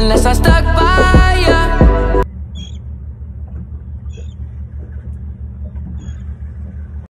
Unless I stuck by